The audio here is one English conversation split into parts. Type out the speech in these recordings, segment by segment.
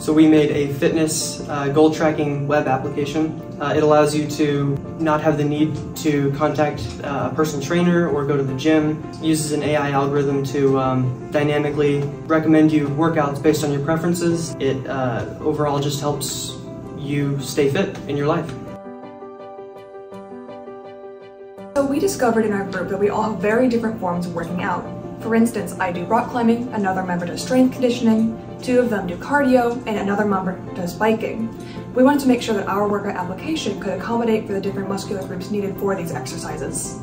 So we made a fitness uh, goal tracking web application. Uh, it allows you to not have the need to contact uh, a personal trainer or go to the gym. It uses an AI algorithm to um, dynamically recommend you workouts based on your preferences. It uh, overall just helps you stay fit in your life. So we discovered in our group that we all have very different forms of working out. For instance, I do rock climbing, another member does strength conditioning, two of them do cardio, and another member does biking. We wanted to make sure that our workout application could accommodate for the different muscular groups needed for these exercises.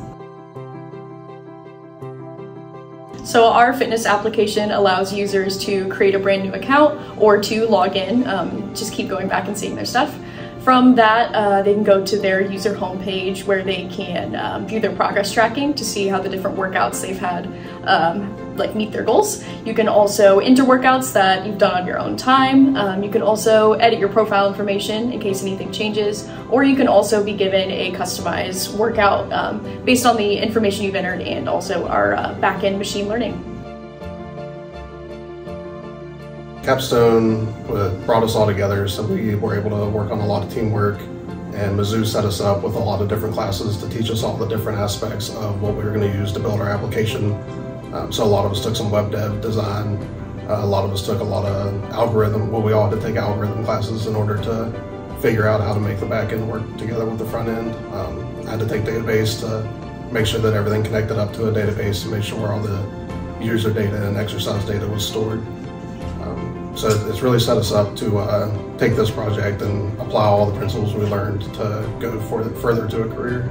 So our fitness application allows users to create a brand new account or to log in, um, just keep going back and seeing their stuff. From that, uh, they can go to their user homepage where they can um, view their progress tracking to see how the different workouts they've had um, like meet their goals. You can also enter workouts that you've done on your own time. Um, you can also edit your profile information in case anything changes, or you can also be given a customized workout um, based on the information you've entered and also our uh, back-end machine learning. Capstone uh, brought us all together so we were able to work on a lot of teamwork and Mizzou set us up with a lot of different classes to teach us all the different aspects of what we were going to use to build our application. Um, so a lot of us took some web dev design, uh, a lot of us took a lot of algorithm, well we all had to take algorithm classes in order to figure out how to make the back end work together with the front end. Um, I had to take database to make sure that everything connected up to a database to make sure all the user data and exercise data was stored. So it's really set us up to uh, take this project and apply all the principles we learned to go for, further to a career.